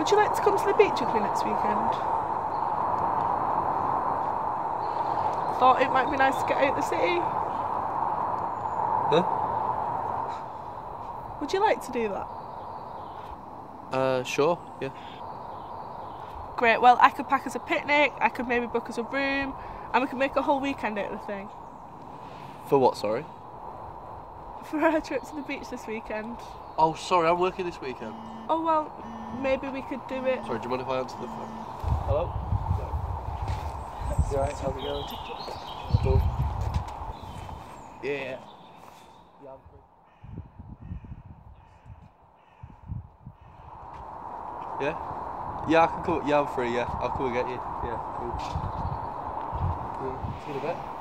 Would you like to come to the beach with me next weekend? Thought it might be nice to get out of the city. Huh? Would you like to do that? Uh, sure, yeah. Great. Well, I could pack us a picnic. I could maybe book us a room, and we could make a whole weekend out of the thing. For what, sorry? For our trip to the beach this weekend. Oh, sorry, I'm working this weekend. Oh well, maybe we could do it. Sorry, do you mind if I answer the phone? Hello? You alright? How's it going? Cool. Yeah. Yeah? Yeah, I can come. Yeah, I'm free. Yeah, I'll come and get you. Yeah, cool. cool. See you in a bit.